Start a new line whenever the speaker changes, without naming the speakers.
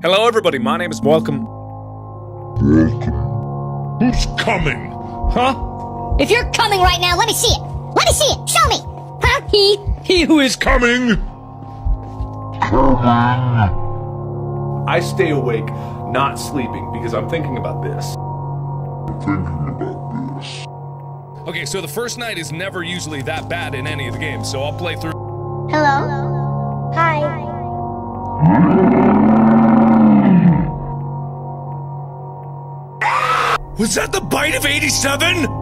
Hello, everybody. My name is Welcome. Welcome.
Who's coming?
Huh?
If you're coming right now, let me see it. Let me see it. Show me. Huh?
He, he who is
Coming!
I stay awake, not sleeping, because I'm thinking about this. I'm thinking about this.
Okay, so the first night is never usually that bad in any of the games, so I'll play through.
Hello. Hi.
Was that the bite of 87?